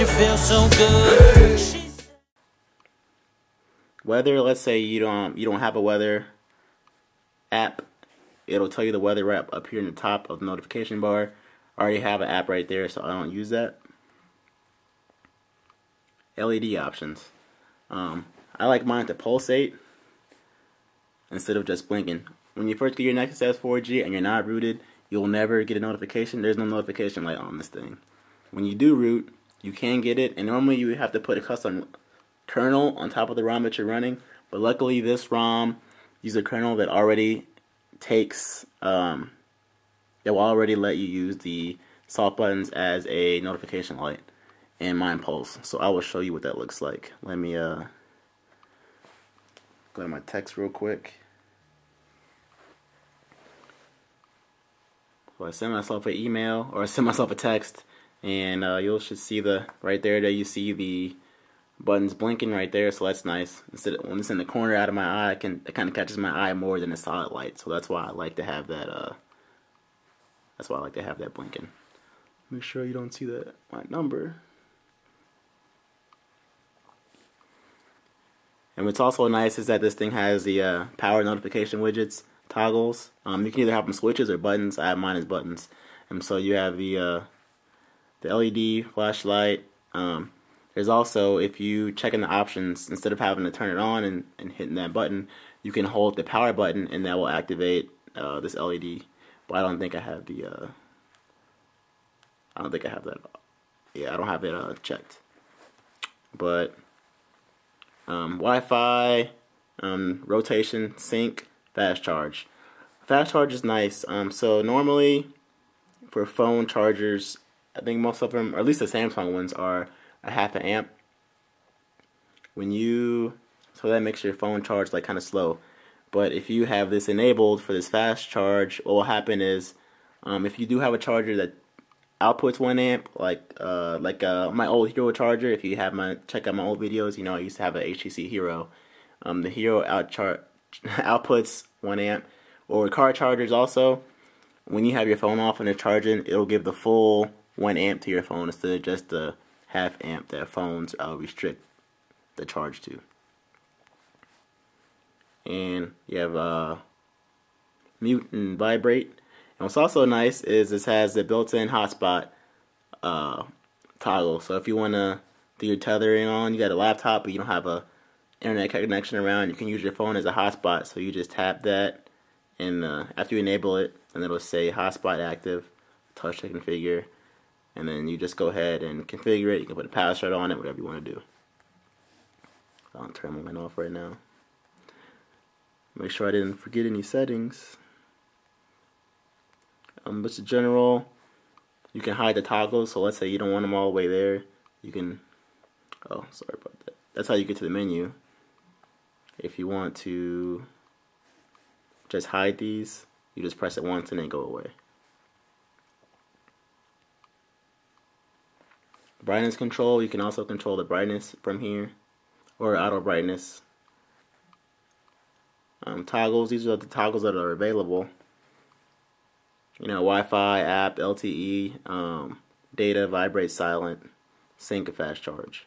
you feel so good. Weather, let's say you don't you don't have a weather app, it'll tell you the weather app up here in the top of the notification bar. I already have an app right there, so I don't use that. LED options. Um, I like mine to pulsate instead of just blinking. When you first get your Nexus S 4G and you're not rooted, you'll never get a notification. There's no notification light on this thing. When you do root, you can get it, and normally you have to put a custom kernel on top of the ROM that you're running. But luckily, this ROM uses a kernel that already takes, um, it will already let you use the soft buttons as a notification light and mine pulse. So I will show you what that looks like. Let me uh, go to my text real quick. So I send myself an email or I send myself a text and uh, you should see the right there that you see the buttons blinking right there so that's nice. Instead of when it's in the corner out of my eye it can it kind of catches my eye more than a solid light so that's why I like to have that uh that's why I like to have that blinking. Make sure you don't see that my number. And what's also nice is that this thing has the uh, power notification widgets toggles. Um, you can either have them switches or buttons. I have mine as buttons. And so you have the uh, the LED flashlight. Um, there's also, if you check in the options, instead of having to turn it on and, and hitting that button, you can hold the power button and that will activate uh, this LED. But I don't think I have the, uh, I don't think I have that, yeah, I don't have it uh, checked. But um, Wi-Fi, um, rotation, sync, fast charge. Fast charge is nice. Um, so normally for phone chargers, I think most of them, or at least the Samsung ones, are a half an amp. When you, so that makes your phone charge like kind of slow. But if you have this enabled for this fast charge, what will happen is, um, if you do have a charger that outputs one amp, like uh, like uh, my old Hero charger. If you have my check out my old videos, you know I used to have a HTC Hero. Um, the Hero out chart outputs one amp, or car chargers also. When you have your phone off and it's charging, it'll give the full one amp to your phone instead of just the half amp that phones uh, restrict the charge to. And you have uh, mute and vibrate. And what's also nice is this has the built-in hotspot uh, toggle. So if you want to do your tethering on, you got a laptop but you don't have a internet connection around, you can use your phone as a hotspot. So you just tap that, and uh, after you enable it, and it'll say hotspot active, touch to configure and then you just go ahead and configure it. You can put a password on it, whatever you want to do. I'll turn mine off right now. Make sure I didn't forget any settings. Um, but in general, you can hide the toggles. So let's say you don't want them all the way there. You can, oh, sorry about that. That's how you get to the menu. If you want to just hide these, you just press it once and then go away. Brightness control you can also control the brightness from here or auto brightness. Um, toggles these are the toggles that are available. You know Wi-Fi app LTE um, data vibrate silent sync and fast charge.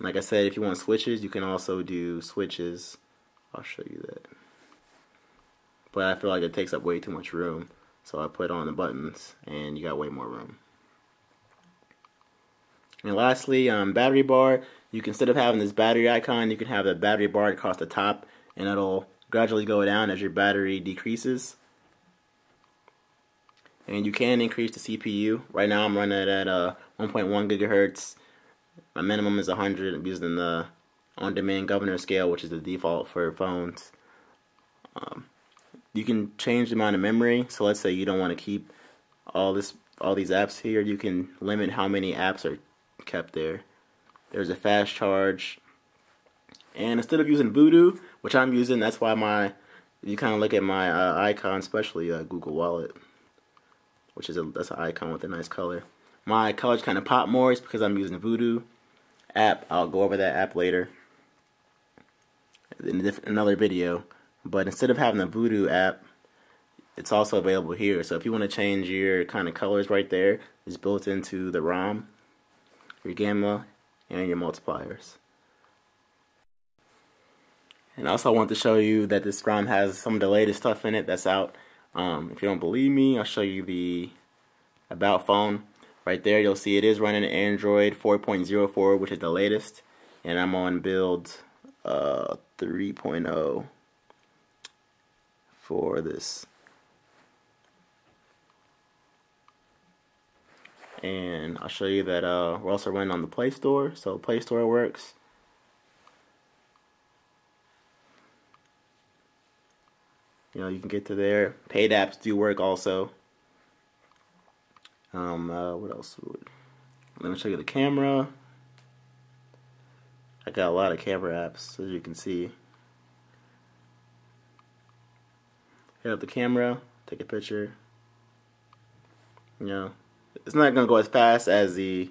Like I said if you want switches you can also do switches. I'll show you that. But I feel like it takes up way too much room so I put on the buttons and you got way more room and lastly, um, battery bar. You can instead of having this battery icon, you can have the battery bar across the top, and it'll gradually go down as your battery decreases. And you can increase the CPU. Right now, I'm running it at uh, 1.1 gigahertz. My minimum is 100. I'm using the on-demand governor scale, which is the default for phones. Um, you can change the amount of memory. So let's say you don't want to keep all this, all these apps here. You can limit how many apps are kept there. There's a fast charge. And instead of using Voodoo, which I'm using, that's why my, you kind of look at my uh, icon, especially uh, Google Wallet, which is a, that's an icon with a nice color. My colors kind of pop more, it's because I'm using Voodoo app. I'll go over that app later in another video. But instead of having the Voodoo app, it's also available here. So if you want to change your kind of colors right there, it's built into the ROM, your gamma, and your multipliers. And also I want to show you that this ROM has some of the latest stuff in it that's out. Um, if you don't believe me, I'll show you the about phone. Right there, you'll see it is running Android 4.04, which is the latest. And I'm on build uh, 3.0 for this. And I'll show you that uh, we're also running on the Play Store, so Play Store works. You know, you can get to there. Paid apps do work also. Um, uh, what else would? Let me show you the camera. I got a lot of camera apps, as you can see. Hit up the camera, take a picture. You know, it's not gonna go as fast as the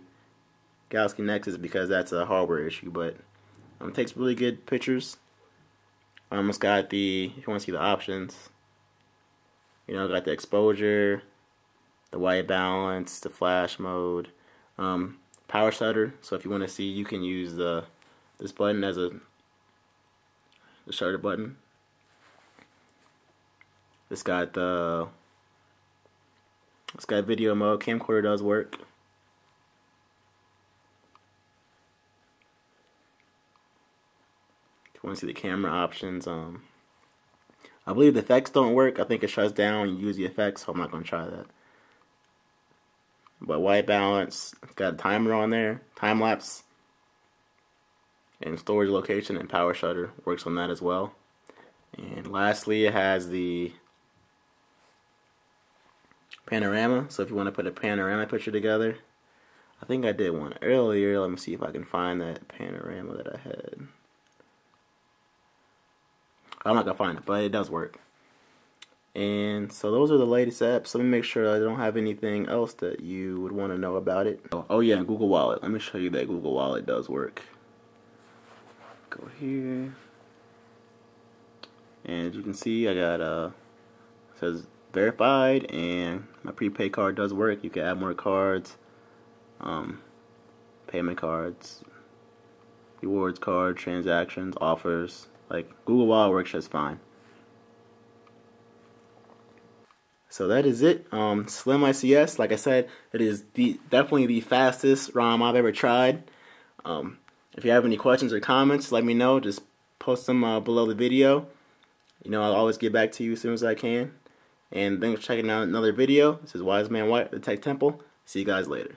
Galaxy Nexus because that's a hardware issue, but um, it takes really good pictures. I almost got the, if you want to see the options, you know, got the exposure, the white balance, the flash mode, um, power shutter. So if you want to see, you can use the this button as a the shutter button. It's got the it's got video mode. Camcorder does work. If you want to see the camera options, um, I believe the effects don't work. I think it shuts down when you use the effects, so I'm not going to try that. But white balance, it's got a timer on there, time lapse, and storage location and power shutter works on that as well. And lastly, it has the panorama. So if you want to put a panorama picture together, I think I did one earlier. Let me see if I can find that panorama that I had. I'm not gonna find it, but it does work. And so those are the latest apps. Let me make sure I don't have anything else that you would want to know about it. Oh, oh yeah, Google Wallet. Let me show you that Google Wallet does work. Go here. And as you can see, I got uh says verified and my prepaid card does work. You can add more cards, um, payment cards, rewards card, transactions, offers. Like Google Wallet works just fine. So that is it. Um, Slim ICS, like I said, it is the definitely the fastest ROM I've ever tried. Um, if you have any questions or comments, let me know. Just post them uh, below the video. You know, I'll always get back to you as soon as I can. And thanks for checking out another video. This is Wise Man White, the Tech Temple. See you guys later.